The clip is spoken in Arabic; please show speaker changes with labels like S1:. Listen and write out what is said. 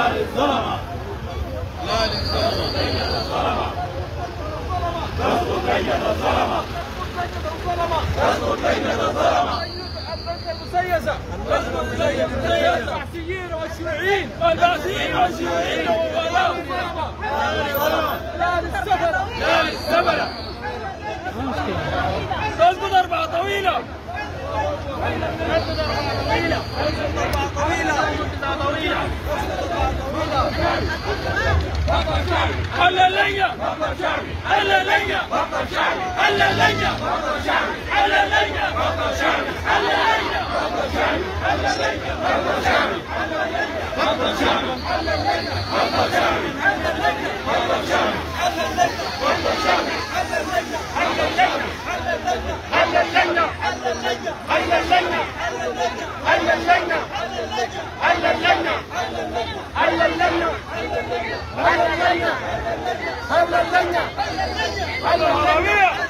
S1: لا للظلمة
S2: لا للظلمة
S1: كيد الظلمة نصر كيد الظلمة نصر كيد الظلمة
S3: المسيسة المسيسة البعثيين والشيوعيين
S1: البعثيين والشيوعيين ولا للظلمة لا للظلمة
S3: لا للسفلة
S1: لا للسفلة اضبط أربعة طويلة اضبط أربعة طويلة اضبط أربعة طويلة حل الليلة حل الليلة
S3: حل الليلة حل الليلة حل الليلة حل اللجنة حل اللجنة حل اللجنة حل اللجنة حل هل
S1: اللجنة هل
S3: اللجنة هل اللجنة